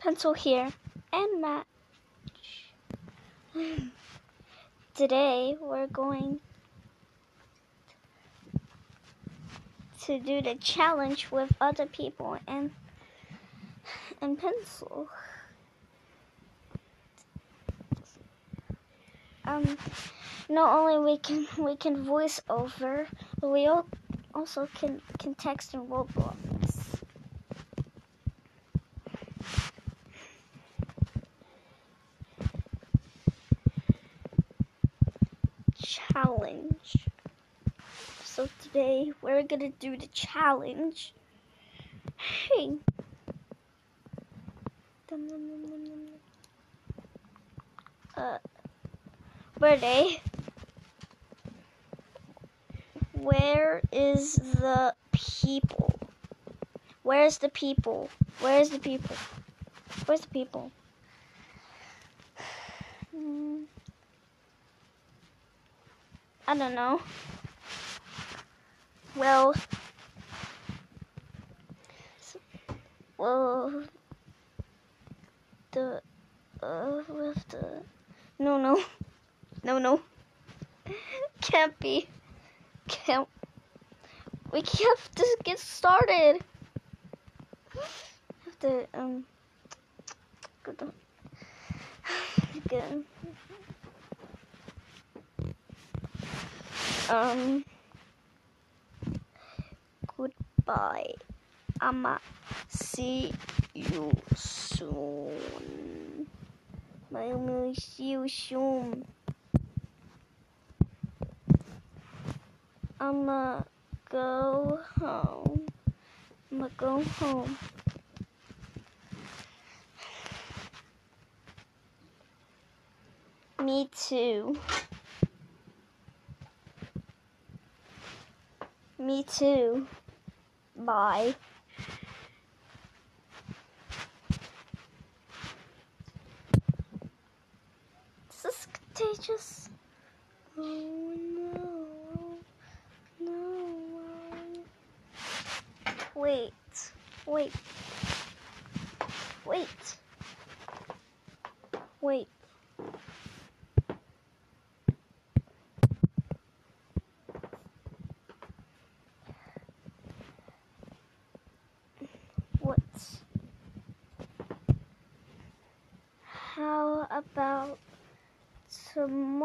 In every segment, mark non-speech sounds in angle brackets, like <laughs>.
pencil here, and match. Today we're going to do the challenge with other people and and pencil. Um, not only we can we can voice over, but we al- also can can text in Roblox. Challenge. So today we're gonna do the challenge. Hey. Uh, birthday. Where is the people? Where's the people? Where's the people? Where's the people? <sighs> Hmm. I don't know. Well, well, the uh, with the no, no, <laughs> no, no, <laughs> can't be, can't. We have <laughs> to get started. Have to um. Go to, good. <sighs> Um. Goodbye. I'ma see you soon. Will see you soon. I'ma go home. I'ma go home. Me too. Me too. Bye. This Is contagious? Oh no. No. Wait. Wait. Wait. Wait.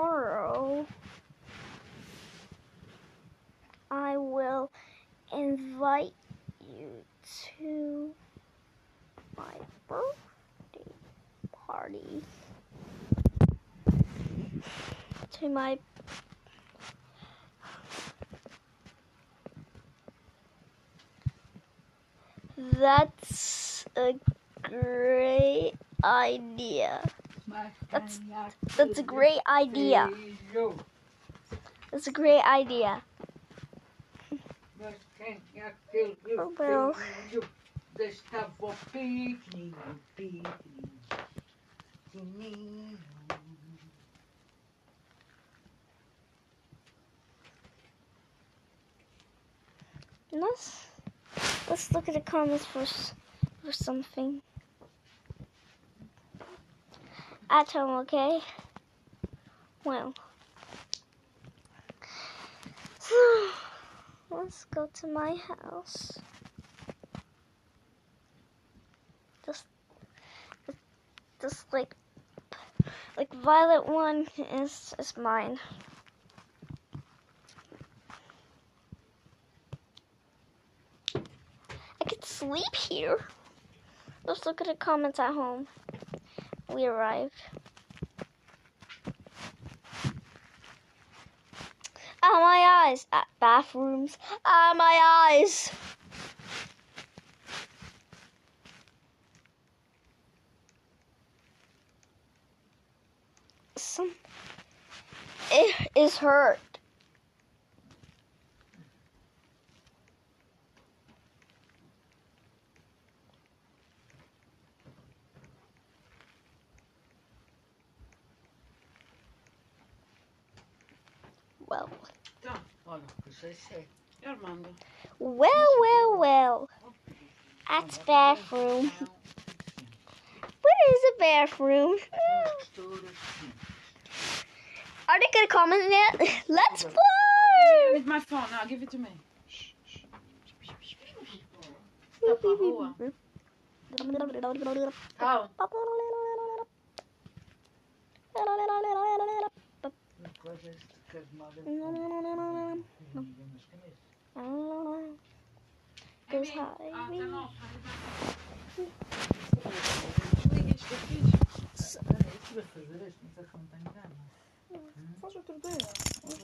Tomorrow I will invite you to my birthday party. To my That's a great idea. That's- That's a great idea. That's a great idea. Oh, well. Let's let's look at the comments for for something. At home, okay? Well, <sighs> let's go to my house. Just, just like, like violet one is is mine. I could sleep here. Let's look at the comments at home. We arrived. Ah, my eyes. At bathrooms. Ah, my eyes. Some. It is hurt. Well, Então, olha, isso é. Armando. well, well, well. At bathroom. Where is the bathroom? Next to the sink. Are they gonna comment yet? <laughs> Let's play! With my phone, now give it to me. <laughs> Tappa Goes high.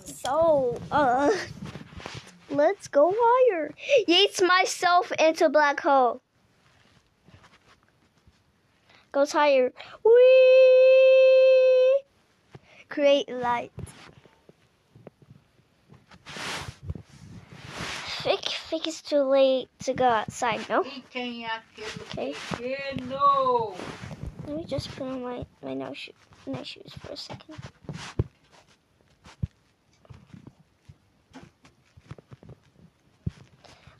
So, uh, let's go higher. Yeets myself into black hole. Goes higher. Whee! Create light. Think, think it's too late to go outside, no? Okay. Pequeno! Let me just put on my, my no shoe, nice shoes for a second.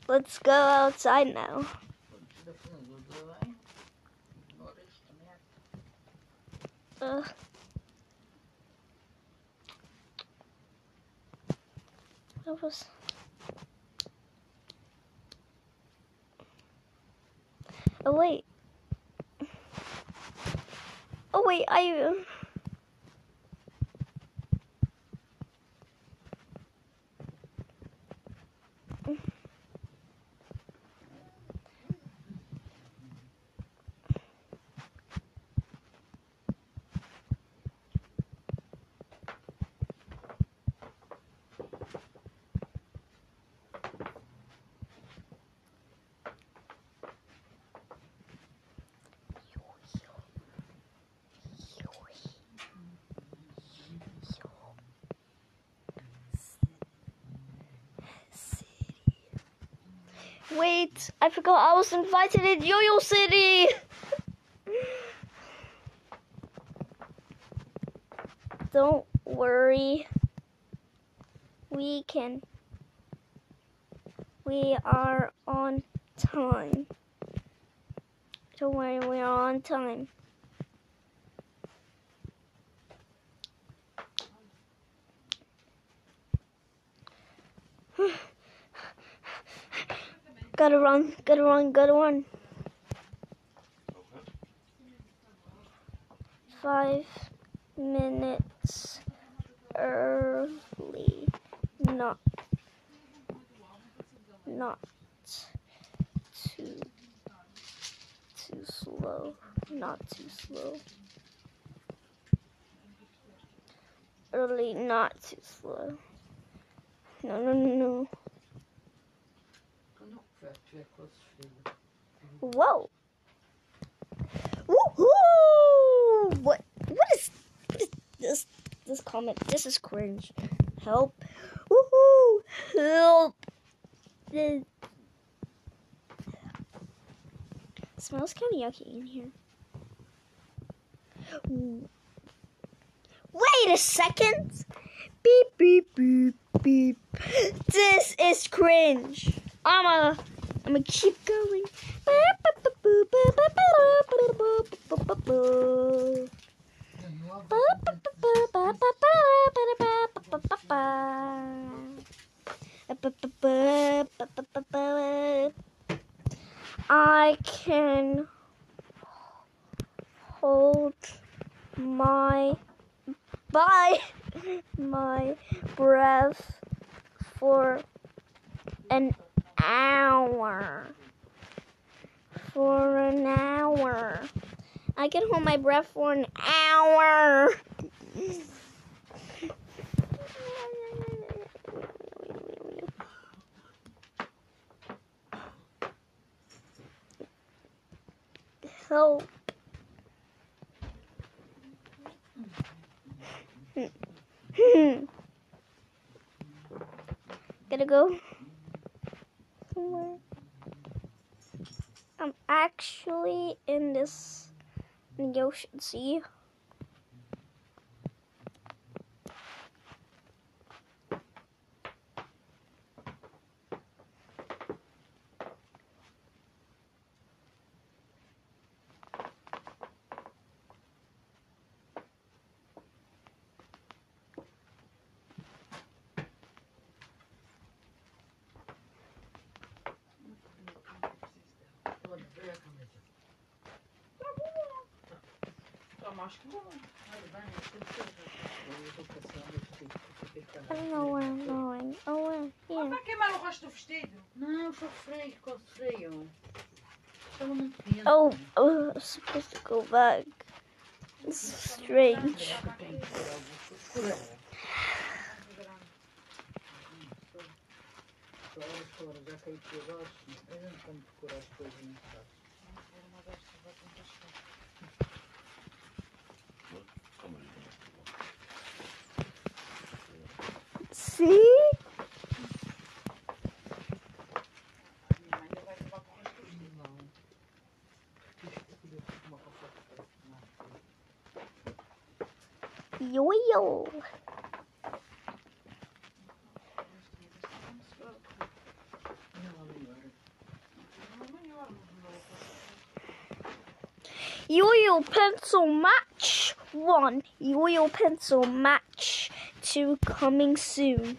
Let's go outside now. Ugh. Was. Oh wait. Oh wait, I. Um, Wait, I forgot I was invited in Yo-Yo City. Don't worry. We can. We are on time. Don't worry, we are on time. Gotta run, gotta run, gotta run. Five minutes early. Not, not too, too slow. Not too slow. Early, not too slow. No, no, no, no. Whoa. Woohoo! What what is what is this this comment? This is cringe. Help. Woohoo! Help. The smells kind of yucky in here. Wait a second. Beep beep beep beep. This is cringe. I'm a I'm gonna keep going. I can hold my by my breath for an hour. For an hour. I can hold my breath for an hour. Help. <laughs> Gotta go somewhere. I'm actually in this in the ocean sea. acho que não. é Owen, Owen, Owen. Mas vai queimar o rosto do vestido? Não, foi freio, ficou freio. Estava muito bem. Oh, oh, supposed to go back. This is é strange. Já caí por baixo, a tem que procurar as coisas. Não, era uma destas, vai com que Yo yo. Yo-yo pencil match one. Yo-yo pencil match two coming soon.